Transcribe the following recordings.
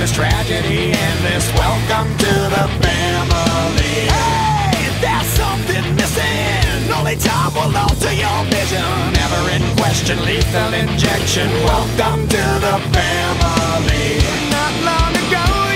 this tragedy and this welcome to the family. Hey, there's something missing. Only time will alter your vision. Never in question, lethal injection. Welcome to the family. Not long ago.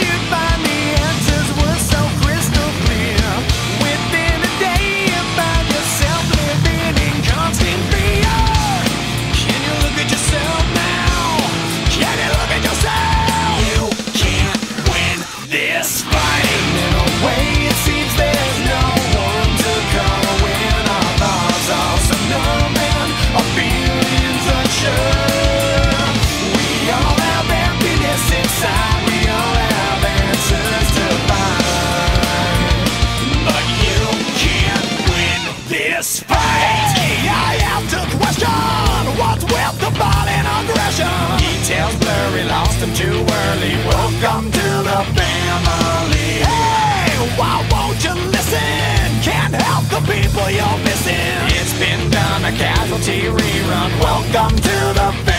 people you're missing. It's been done, a casualty rerun. Welcome to the.